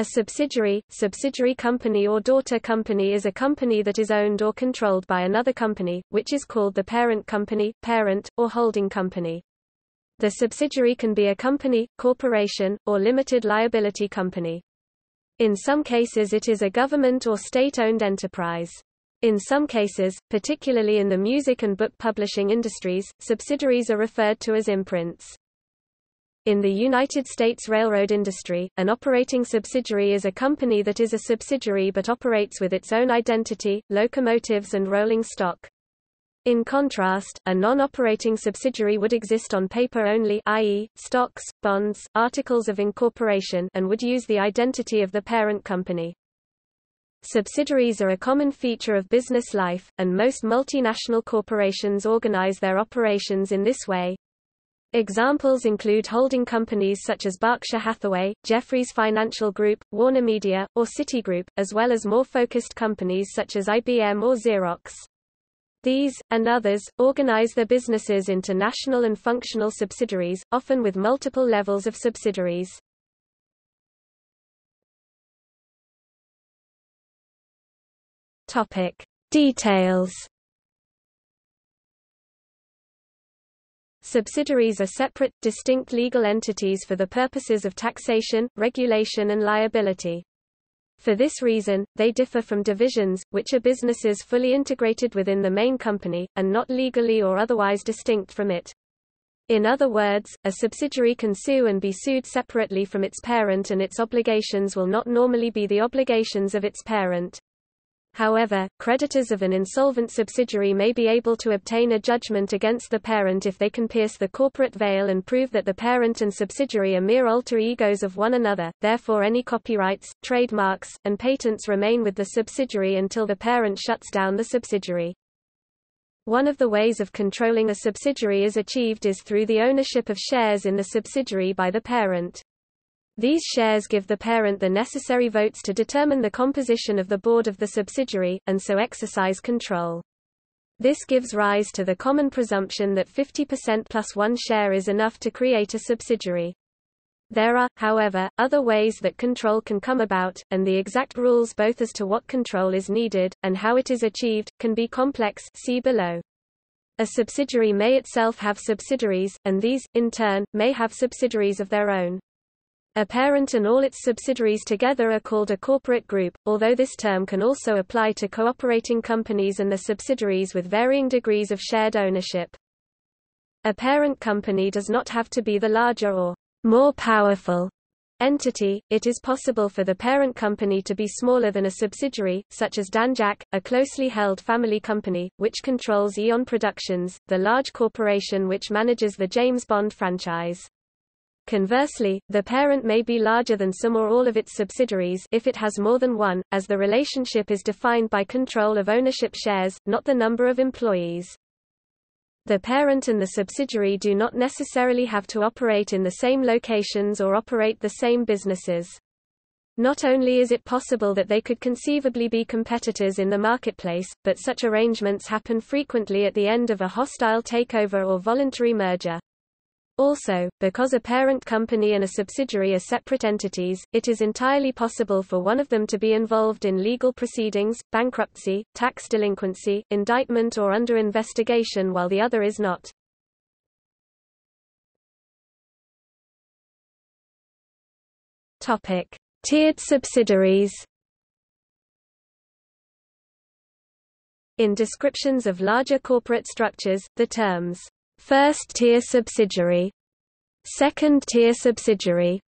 A subsidiary, subsidiary company or daughter company is a company that is owned or controlled by another company, which is called the parent company, parent, or holding company. The subsidiary can be a company, corporation, or limited liability company. In some cases it is a government or state-owned enterprise. In some cases, particularly in the music and book publishing industries, subsidiaries are referred to as imprints. In the United States railroad industry, an operating subsidiary is a company that is a subsidiary but operates with its own identity, locomotives and rolling stock. In contrast, a non-operating subsidiary would exist on paper only i.e., stocks, bonds, articles of incorporation and would use the identity of the parent company. Subsidiaries are a common feature of business life, and most multinational corporations organize their operations in this way. Examples include holding companies such as Berkshire Hathaway, Jefferies Financial Group, Warner Media, or Citigroup, as well as more focused companies such as IBM or Xerox. These, and others, organize their businesses into national and functional subsidiaries, often with multiple levels of subsidiaries. Topic. Details Subsidiaries are separate, distinct legal entities for the purposes of taxation, regulation and liability. For this reason, they differ from divisions, which are businesses fully integrated within the main company, and not legally or otherwise distinct from it. In other words, a subsidiary can sue and be sued separately from its parent and its obligations will not normally be the obligations of its parent. However, creditors of an insolvent subsidiary may be able to obtain a judgment against the parent if they can pierce the corporate veil and prove that the parent and subsidiary are mere alter egos of one another, therefore any copyrights, trademarks, and patents remain with the subsidiary until the parent shuts down the subsidiary. One of the ways of controlling a subsidiary is achieved is through the ownership of shares in the subsidiary by the parent. These shares give the parent the necessary votes to determine the composition of the board of the subsidiary, and so exercise control. This gives rise to the common presumption that 50% plus one share is enough to create a subsidiary. There are, however, other ways that control can come about, and the exact rules both as to what control is needed, and how it is achieved, can be complex see below. A subsidiary may itself have subsidiaries, and these, in turn, may have subsidiaries of their own. A parent and all its subsidiaries together are called a corporate group, although this term can also apply to cooperating companies and their subsidiaries with varying degrees of shared ownership. A parent company does not have to be the larger or more powerful entity, it is possible for the parent company to be smaller than a subsidiary, such as Danjaq, a closely held family company, which controls Eon Productions, the large corporation which manages the James Bond franchise. Conversely, the parent may be larger than some or all of its subsidiaries if it has more than one, as the relationship is defined by control of ownership shares, not the number of employees. The parent and the subsidiary do not necessarily have to operate in the same locations or operate the same businesses. Not only is it possible that they could conceivably be competitors in the marketplace, but such arrangements happen frequently at the end of a hostile takeover or voluntary merger. Also, because a parent company and a subsidiary are separate entities, it is entirely possible for one of them to be involved in legal proceedings, bankruptcy, tax delinquency, indictment or under investigation while the other is not. Topic: Tiered subsidiaries. In descriptions of larger corporate structures, the terms first-tier subsidiary, second-tier subsidiary,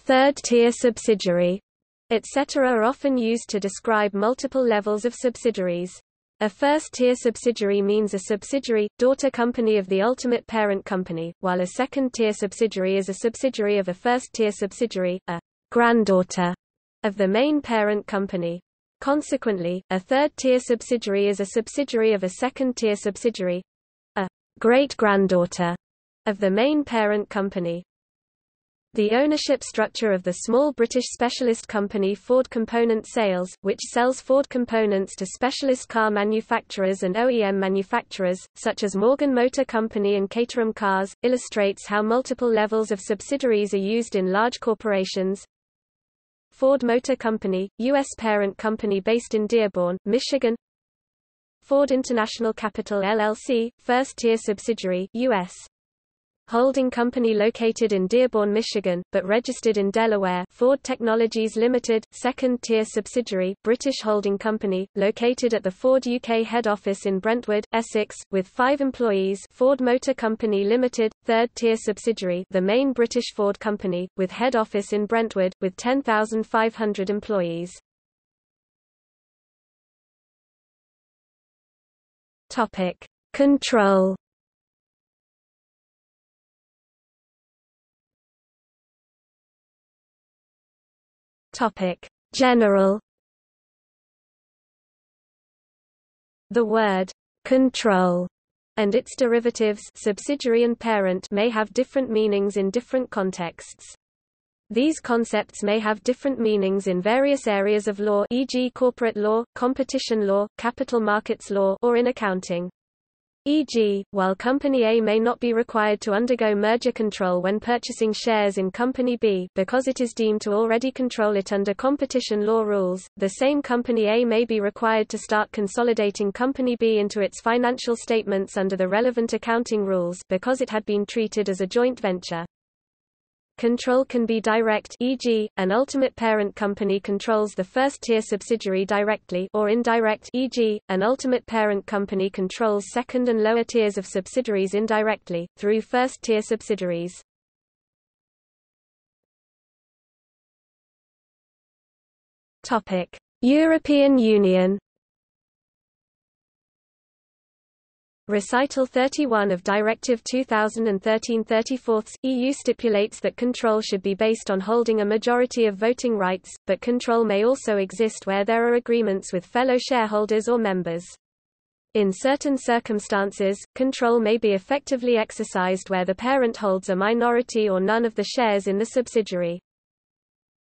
third-tier subsidiary, etc. are often used to describe multiple levels of subsidiaries. A first-tier subsidiary means a subsidiary, daughter company of the ultimate parent company, while a second-tier subsidiary is a subsidiary of a first-tier subsidiary, a granddaughter of the main parent company. Consequently, a third-tier subsidiary is a subsidiary of a second-tier subsidiary, great-granddaughter of the main parent company. The ownership structure of the small British specialist company Ford Component Sales, which sells Ford components to specialist car manufacturers and OEM manufacturers, such as Morgan Motor Company and Caterham Cars, illustrates how multiple levels of subsidiaries are used in large corporations. Ford Motor Company, U.S. parent company based in Dearborn, Michigan Ford International Capital LLC, first-tier subsidiary U.S. holding company located in Dearborn, Michigan, but registered in Delaware Ford Technologies Limited, second-tier subsidiary, British holding company, located at the Ford UK head office in Brentwood, Essex, with five employees Ford Motor Company Limited, third-tier subsidiary the main British Ford company, with head office in Brentwood, with 10,500 employees. Topic: Control. Topic: General. The word control and its derivatives subsidiary and parent may have different meanings in different contexts. These concepts may have different meanings in various areas of law e.g. corporate law, competition law, capital markets law or in accounting. E.g., while Company A may not be required to undergo merger control when purchasing shares in Company B because it is deemed to already control it under competition law rules, the same Company A may be required to start consolidating Company B into its financial statements under the relevant accounting rules because it had been treated as a joint venture. Control can be direct e.g., an ultimate parent company controls the first-tier subsidiary directly or indirect e.g., an ultimate parent company controls second and lower tiers of subsidiaries indirectly, through first-tier subsidiaries. European Union Recital 31 of Directive 2013-34 EU stipulates that control should be based on holding a majority of voting rights, but control may also exist where there are agreements with fellow shareholders or members. In certain circumstances, control may be effectively exercised where the parent holds a minority or none of the shares in the subsidiary.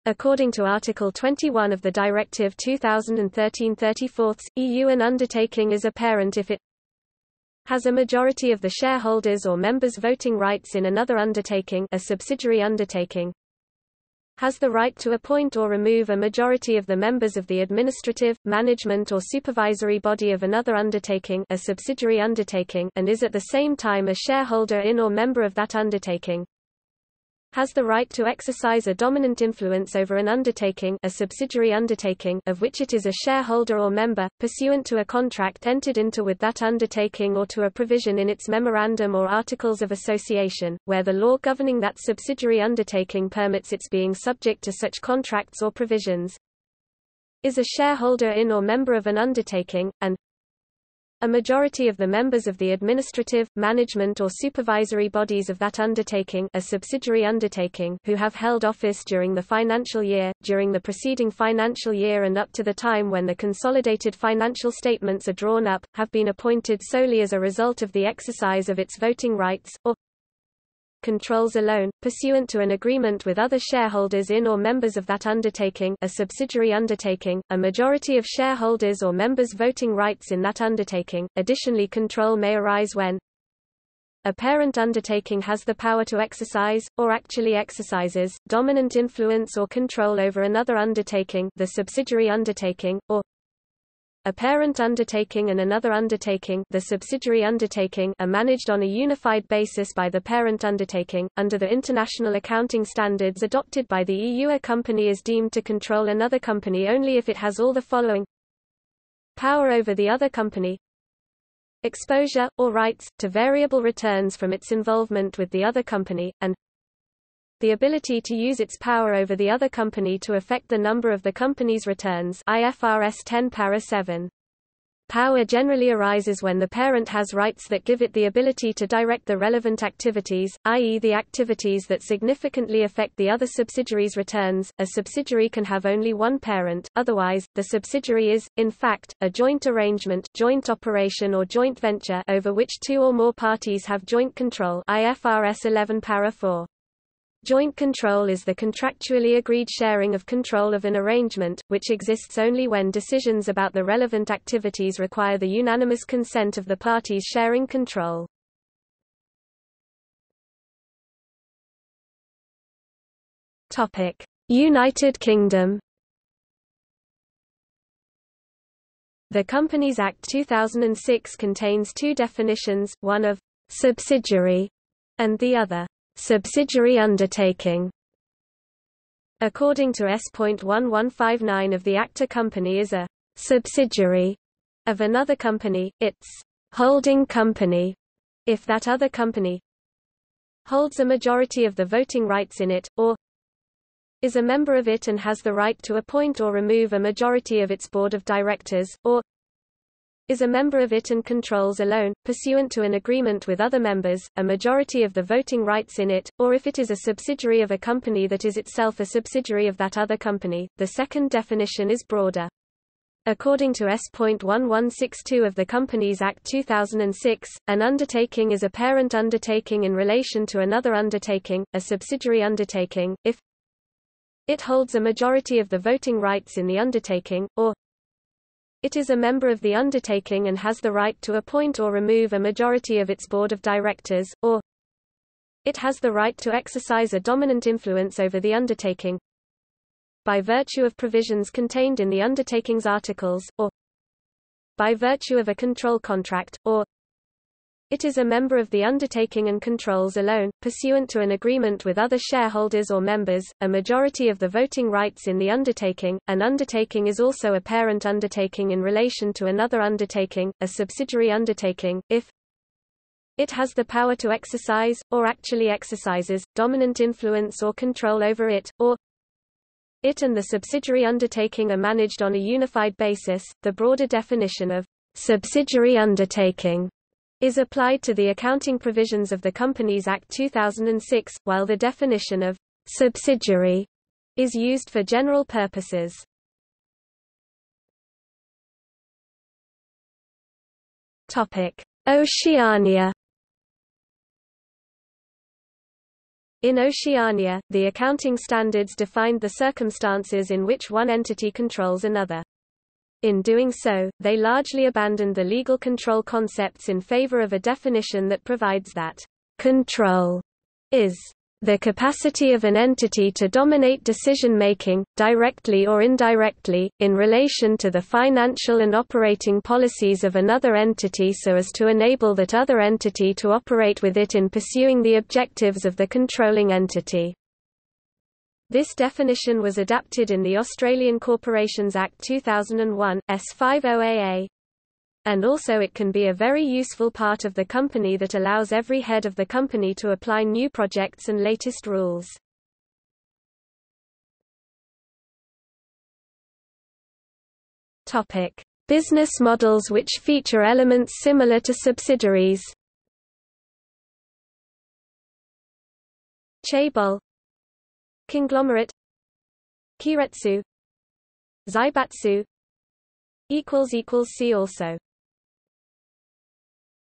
According to Article 21 of the Directive 2013-34, EU an undertaking is a parent if it has a majority of the shareholders or members voting rights in another undertaking a subsidiary undertaking has the right to appoint or remove a majority of the members of the administrative, management or supervisory body of another undertaking a subsidiary undertaking and is at the same time a shareholder in or member of that undertaking has the right to exercise a dominant influence over an undertaking a subsidiary undertaking of which it is a shareholder or member, pursuant to a contract entered into with that undertaking or to a provision in its memorandum or articles of association, where the law governing that subsidiary undertaking permits its being subject to such contracts or provisions, is a shareholder in or member of an undertaking, and a majority of the members of the administrative, management or supervisory bodies of that undertaking a subsidiary undertaking who have held office during the financial year, during the preceding financial year and up to the time when the consolidated financial statements are drawn up, have been appointed solely as a result of the exercise of its voting rights, or controls alone, pursuant to an agreement with other shareholders in or members of that undertaking a subsidiary undertaking, a majority of shareholders or members voting rights in that undertaking. Additionally control may arise when a parent undertaking has the power to exercise, or actually exercises, dominant influence or control over another undertaking the subsidiary undertaking, or a parent undertaking and another undertaking the subsidiary undertaking are managed on a unified basis by the parent undertaking. Under the international accounting standards adopted by the EU a company is deemed to control another company only if it has all the following power over the other company exposure, or rights, to variable returns from its involvement with the other company, and the ability to use its power over the other company to affect the number of the company's returns IFRS 10 para 7. Power generally arises when the parent has rights that give it the ability to direct the relevant activities, i.e. the activities that significantly affect the other subsidiary's returns. A subsidiary can have only one parent, otherwise, the subsidiary is, in fact, a joint arrangement joint operation or joint venture over which two or more parties have joint control IFRS 11 para 4. Joint control is the contractually agreed sharing of control of an arrangement, which exists only when decisions about the relevant activities require the unanimous consent of the parties sharing control. United Kingdom The Companies Act 2006 contains two definitions, one of subsidiary and the other subsidiary undertaking. According to S.1159 of the Act a company is a subsidiary of another company, its holding company, if that other company holds a majority of the voting rights in it, or is a member of it and has the right to appoint or remove a majority of its board of directors, or is a member of it and controls alone, pursuant to an agreement with other members, a majority of the voting rights in it, or if it is a subsidiary of a company that is itself a subsidiary of that other company. The second definition is broader. According to S.1162 of the Companies Act 2006, an undertaking is a parent undertaking in relation to another undertaking, a subsidiary undertaking, if it holds a majority of the voting rights in the undertaking, or it is a member of the undertaking and has the right to appoint or remove a majority of its board of directors, or it has the right to exercise a dominant influence over the undertaking by virtue of provisions contained in the undertaking's articles, or by virtue of a control contract, or it is a member of the undertaking and controls alone, pursuant to an agreement with other shareholders or members, a majority of the voting rights in the undertaking. An undertaking is also a parent undertaking in relation to another undertaking, a subsidiary undertaking, if it has the power to exercise, or actually exercises, dominant influence or control over it, or it and the subsidiary undertaking are managed on a unified basis. The broader definition of subsidiary undertaking is applied to the accounting provisions of the Companies Act 2006, while the definition of subsidiary is used for general purposes. Topic: Oceania In Oceania, the accounting standards defined the circumstances in which one entity controls another. In doing so, they largely abandoned the legal control concepts in favor of a definition that provides that control is the capacity of an entity to dominate decision-making, directly or indirectly, in relation to the financial and operating policies of another entity so as to enable that other entity to operate with it in pursuing the objectives of the controlling entity. This definition was adapted in the Australian Corporations Act 2001, S50AA. And also it can be a very useful part of the company that allows every head of the company to apply new projects and latest rules. Topic: Business models which feature elements similar to subsidiaries. Chaebol Conglomerate. Keiretsu Zaibatsu. See also